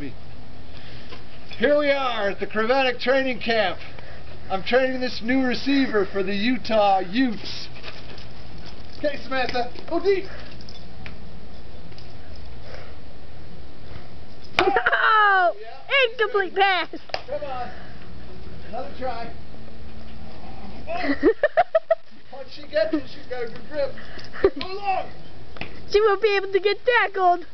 Here we are at the Krivanek training camp. I'm training this new receiver for the Utah Utes. Okay, Samantha, go deep. Oh! Yeah. Oh, incomplete pass! Come on. Another try. Once she gets it, she's got a good grip. Go long. she won't be able to get tackled.